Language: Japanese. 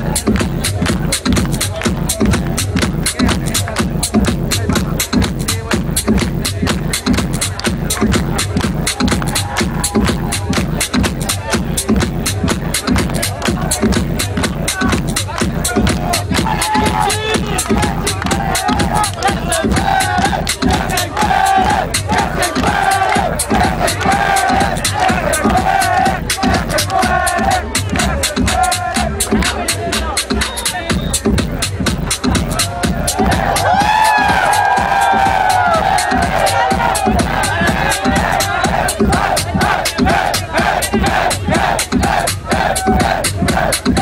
あ。Yeah.